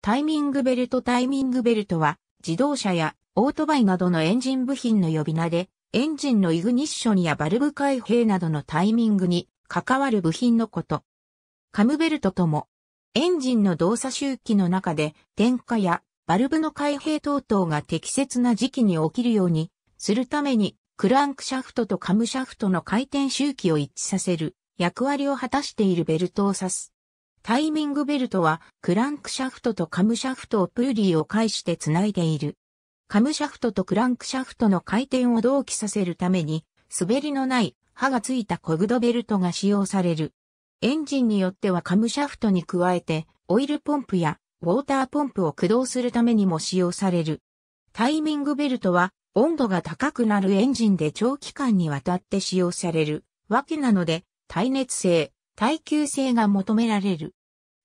タイミングベルトタイミングベルトは自動車やオートバイなどのエンジン部品の呼び名で、エンジンのイグニッションやバルブ開閉などのタイミングに関わる部品のこと。カムベルトとも、エンジンの動作周期の中で点火やバルブの開閉等々が適切な時期に起きるようにするためにクランクシャフトとカムシャフトの回転周期を一致させる役割を果たしているベルトを指す。タイミングベルトはクランクシャフトとカムシャフトをプーリーを介してつないでいる。カムシャフトとクランクシャフトの回転を同期させるために滑りのない刃がついたコグドベルトが使用される。エンジンによってはカムシャフトに加えてオイルポンプやウォーターポンプを駆動するためにも使用される。タイミングベルトは温度が高くなるエンジンで長期間にわたって使用されるわけなので、耐熱性、耐久性が求められる。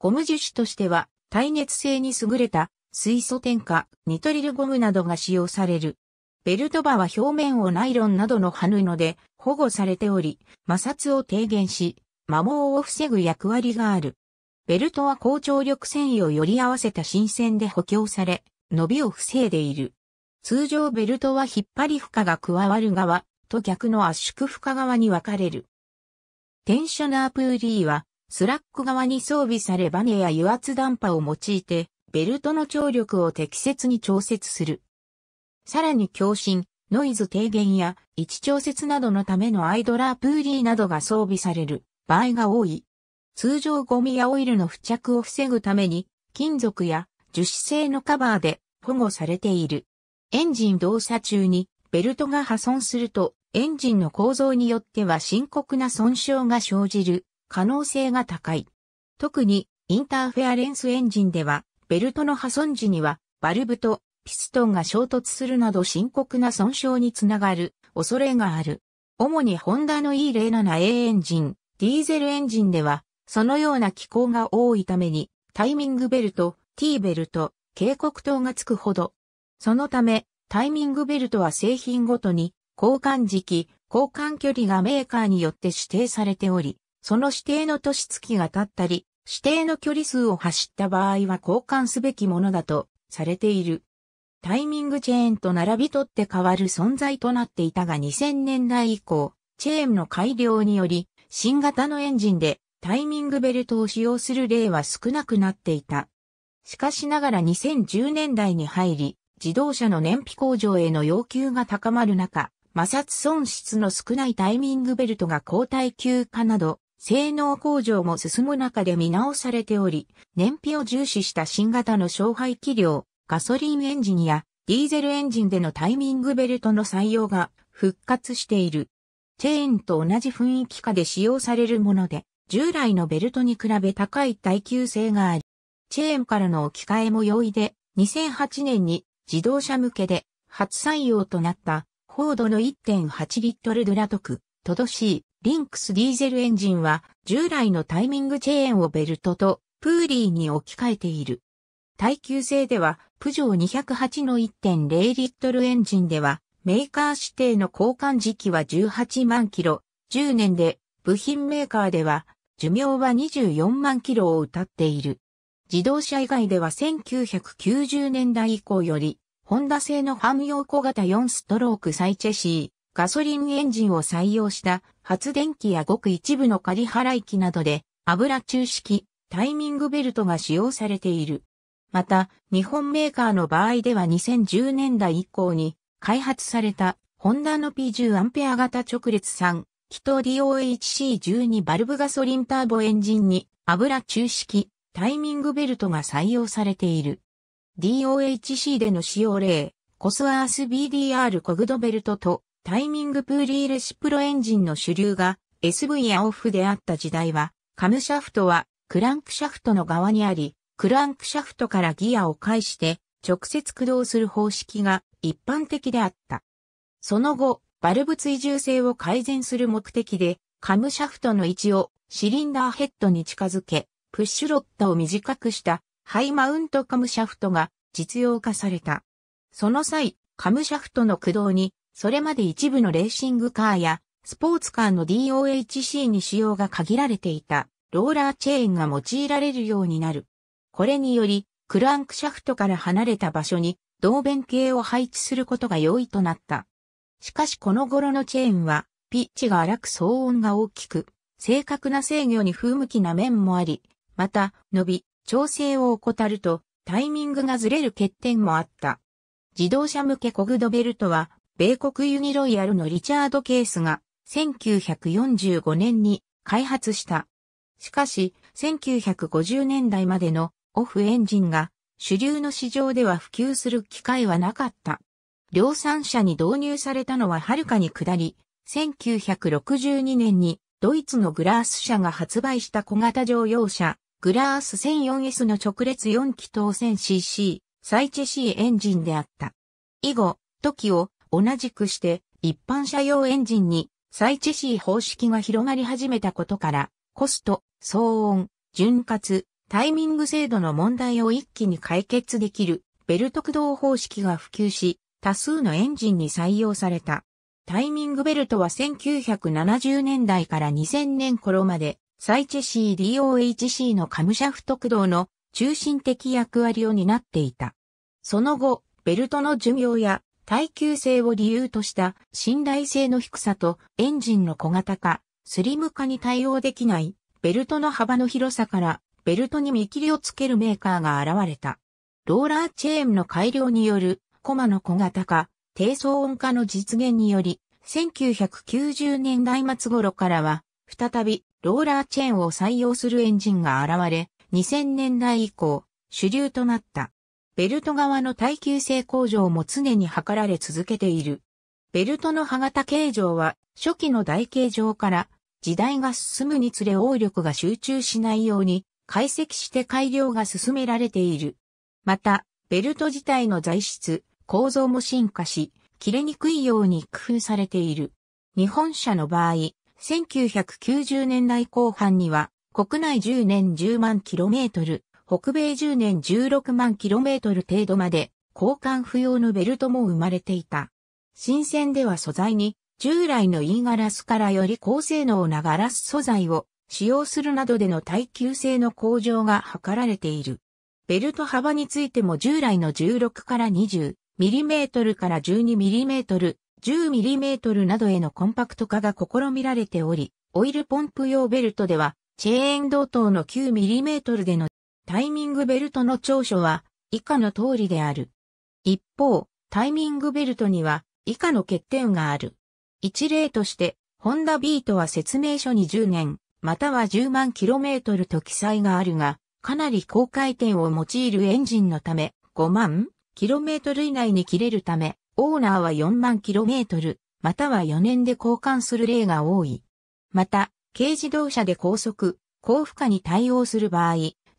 ゴム樹脂としては、耐熱性に優れた水素添加、ニトリルゴムなどが使用される。ベルトバは表面をナイロンなどの刃布で保護されており、摩擦を低減し、摩耗を防ぐ役割がある。ベルトは高張力繊維をより合わせた新線で補強され、伸びを防いでいる。通常ベルトは引っ張り負荷が加わる側と逆の圧縮負荷側に分かれる。テンショナープーリーはスラック側に装備されバネや油圧ダンパを用いてベルトの張力を適切に調節する。さらに共振、ノイズ低減や位置調節などのためのアイドラープーリーなどが装備される場合が多い。通常ゴミやオイルの付着を防ぐために金属や樹脂製のカバーで保護されている。エンジン動作中にベルトが破損するとエンジンの構造によっては深刻な損傷が生じる可能性が高い。特にインターフェアレンスエンジンではベルトの破損時にはバルブとピストンが衝突するなど深刻な損傷につながる恐れがある。主にホンダの E07A エンジン、ディーゼルエンジンではそのような機構が多いためにタイミングベルト、T ベルト、警告灯がつくほどそのため、タイミングベルトは製品ごとに交換時期、交換距離がメーカーによって指定されており、その指定の年月が経ったり、指定の距離数を走った場合は交換すべきものだとされている。タイミングチェーンと並び取って変わる存在となっていたが2000年代以降、チェーンの改良により、新型のエンジンでタイミングベルトを使用する例は少なくなっていた。しかしながら2010年代に入り、自動車の燃費向上への要求が高まる中、摩擦損失の少ないタイミングベルトが高耐久化など、性能向上も進む中で見直されており、燃費を重視した新型の勝敗器量、ガソリンエンジンやディーゼルエンジンでのタイミングベルトの採用が復活している。チェーンと同じ雰囲気下で使用されるもので、従来のベルトに比べ高い耐久性があり、チェーンからの置き換えも容易で、2008年に自動車向けで初採用となったフォードの1.8リットルデュラトルク TDCi リンクスディーゼルエンジンは従来のタイミングチェーンをベルトとプーリーに置き換えている。耐久性では、プジョー208の1.0リットルエンジンでは、メーカー指定の交換時期は18万キロ、10年で、部品メーカーでは、寿命は24万キロを謳っている。自動車以外では1990年代以降より、ホンダ製のファム用小型4ストロークサイチェシー、ガソリンエンジンを採用した発電機やごく一部の仮払い機などで油中式タイミングベルトが使用されている。また、日本メーカーの場合では2010年代以降に開発されたホンダの P10 アンペア型直列3、気筒 DOHC12 バルブガソリンターボエンジンに油中式タイミングベルトが採用されている。DOHC での使用例、コスアース BDR コグドベルトとタイミングプーリーレシプロエンジンの主流が SV やオフであった時代は、カムシャフトはクランクシャフトの側にあり、クランクシャフトからギアを介して直接駆動する方式が一般的であった。その後、バルブ追従性を改善する目的で、カムシャフトの位置をシリンダーヘッドに近づけ、プッシュロットを短くしたハイマウントカムシャフトが実用化された。その際、カムシャフトの駆動に、それまで一部のレーシングカーやスポーツカーの DOHC に使用が限られていたローラーチェーンが用いられるようになる。これにより、クランクシャフトから離れた場所に導弁系を配置することが容易となった。しかしこの頃のチェーンは、ピッチが荒く騒音が大きく、正確な制御に不向きな面もあり、また、伸び、調整を怠ると、タイミングがずれる欠点もあった。自動車向けコグドベルトは、米国ユニロイヤルのリチャード・ケースが、1945年に開発した。しかし、1950年代までのオフエンジンが主流の市場では普及する機会はなかった。量産車に導入されたのははるかに下り、1962年にドイツのグラース社が発売した小型乗用車、グラース 1004S の直列4気筒 1000cc、サイチェ C エンジンであった。以後、時を同じくして一般車用エンジンにサイチェ C 方式が広がり始めたことから、コスト、騒音、潤滑、タイミング制度の問題を一気に解決できるベルト駆動方式が普及し、多数のエンジンに採用された。タイミングベルトは1970年代から2000年頃まで、サイチェシー DOHC のカムシャフト駆動の中心的役割を担っていた。その後、ベルトの寿命や耐久性を理由とした信頼性の低さとエンジンの小型化、スリム化に対応できないベルトの幅の広さからベルトに見切りをつけるメーカーが現れた。ローラーチェーンの改良によるコマの小型化、低騒音化の実現により、1990年代末頃からは、再びローラーチェーンを採用するエンジンが現れ、2000年代以降、主流となった。ベルト側の耐久性向上も常に図られ続けている。ベルトの歯型形状は初期の台形状から時代が進むにつれ応力が集中しないように解析して改良が進められている。また、ベルト自体の材質、構造も進化し、切れにくいように工夫されている。日本車の場合、1990年代後半には、国内10年10万キロメートル、北米10年16万キロメートル程度まで、交換不要のベルトも生まれていた。新鮮では素材に、従来のインガラスからより高性能なガラス素材を使用するなどでの耐久性の向上が図られている。ベルト幅についても従来の16から20、ミリメートルから12ミリメートル、10ミリメートルなどへのコンパクト化が試みられており、オイルポンプ用ベルトでは、チェーン同等の9ミリメートルでのタイミングベルトの長所は以下の通りである。一方、タイミングベルトには以下の欠点がある。一例として、ホンダビートは説明書に10年、または10万キロメートルと記載があるが、かなり高回転を用いるエンジンのため、5万キロメートル以内に切れるため、オーナーは4万キロメートル、または4年で交換する例が多い。また、軽自動車で高速、高負荷に対応する場合、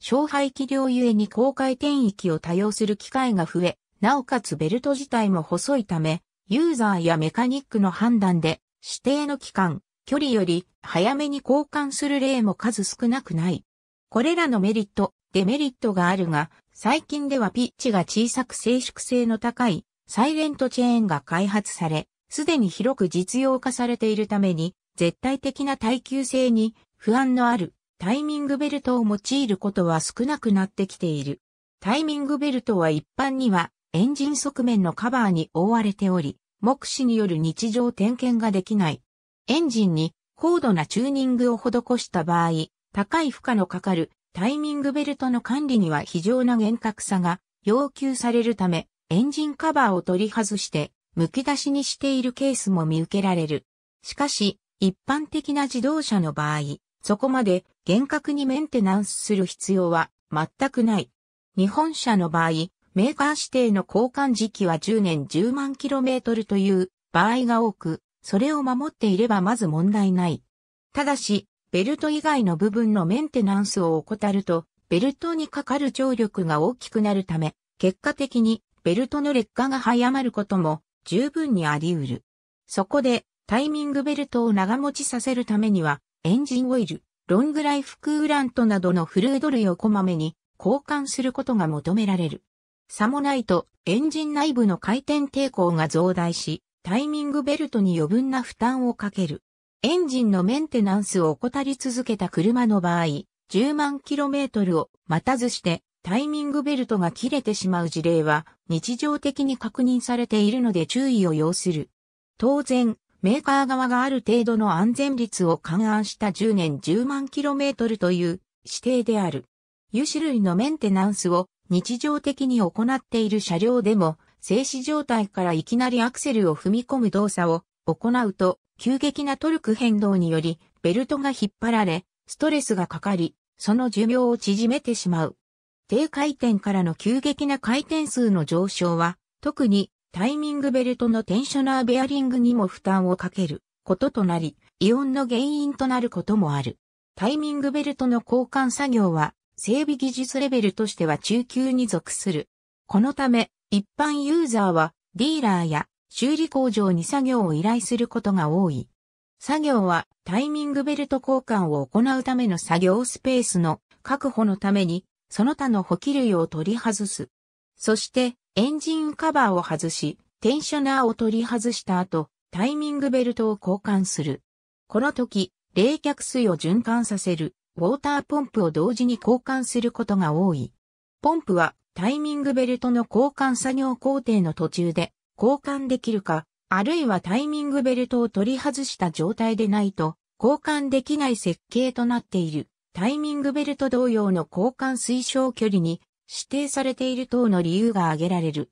小排気量ゆえに高回転域を多用する機会が増え、なおかつベルト自体も細いため、ユーザーやメカニックの判断で、指定の期間、距離より早めに交換する例も数少なくない。これらのメリット、デメリットがあるが、最近ではピッチが小さく静粛性の高いサイレントチェーンが開発され、すでに広く実用化されているために、絶対的な耐久性に不安のあるタイミングベルトを用いることは少なくなってきている。タイミングベルトは一般にはエンジン側面のカバーに覆われており、目視による日常点検ができない。エンジンに高度なチューニングを施した場合、高い負荷のかかるタイミングベルトの管理には非常な厳格さが要求されるため、エンジンカバーを取り外して、剥き出しにしているケースも見受けられる。しかし、一般的な自動車の場合、そこまで厳格にメンテナンスする必要は全くない。日本車の場合、メーカー指定の交換時期は10年10万キロメートルという場合が多く、それを守っていればまず問題ない。ただし、ベルト以外の部分のメンテナンスを怠ると、ベルトにかかる張力が大きくなるため、結果的にベルトの劣化が早まることも十分にあり得る。そこでタイミングベルトを長持ちさせるためには、エンジンオイル、ロングライフクーラントなどのフルード類をこまめに交換することが求められる。さもないとエンジン内部の回転抵抗が増大し、タイミングベルトに余分な負担をかける。エンジンのメンテナンスを怠り続けた車の場合、10万キロメートルを待たずして、タイミングベルトが切れてしまう事例は日常的に確認されているので注意を要する。当然、メーカー側がある程度の安全率を勘案した10年10万 km という指定である。油種類のメンテナンスを日常的に行っている車両でも静止状態からいきなりアクセルを踏み込む動作を行うと急激なトルク変動によりベルトが引っ張られストレスがかかりその寿命を縮めてしまう。低回転からの急激な回転数の上昇は、特にタイミングベルトのテンショナーベアリングにも負担をかけることとなり、イオンの原因となることもある。タイミングベルトの交換作業は、整備技術レベルとしては中級に属する。このため、一般ユーザーは、ディーラーや修理工場に作業を依頼することが多い。作業はタイミングベルト交換を行うための作業スペースの確保のためにその他の補給類を取り外す。そして、エンジンカバーを外し、テンショナーを取り外した後、タイミングベルトを交換する。この時、冷却水を循環させる、ウォーターポンプを同時に交換することが多い。ポンプは、タイミングベルトの交換作業工程の途中で、交換できるか、あるいはタイミングベルトを取り外した状態でないと、交換できない設計となっている。タイミングベルト同様の交換推奨距離に指定されている等の理由が挙げられる。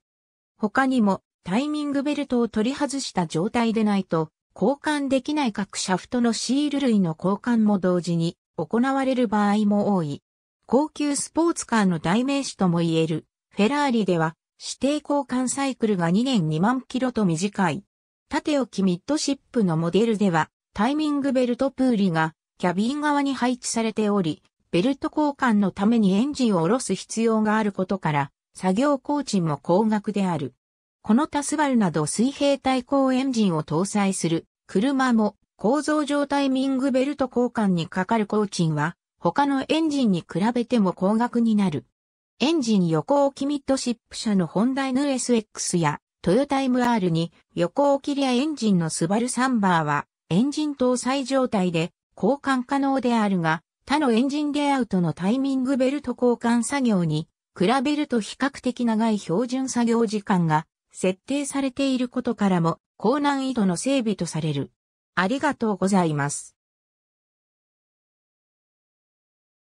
他にもタイミングベルトを取り外した状態でないと交換できない各シャフトのシール類の交換も同時に行われる場合も多い。高級スポーツカーの代名詞とも言えるフェラーリでは指定交換サイクルが2年2万キロと短い。縦置きミッドシップのモデルではタイミングベルトプーリがキャビン側に配置されており、ベルト交換のためにエンジンを下ろす必要があることから、作業工賃も高額である。このタスバルなど水平対向エンジンを搭載する車も構造上タイミングベルト交換にかかる工賃は他のエンジンに比べても高額になる。エンジン横置きミッドシップ車のホンダ NSX やトヨタ MR に横置きリアエンジンのスバルサンバーはエンジン搭載状態で交換可能であるが、他のエンジンレイアウトのタイミングベルト交換作業に比べると比較的長い標準作業時間が設定されていることからも高難易度の整備とされる。ありがとうございます。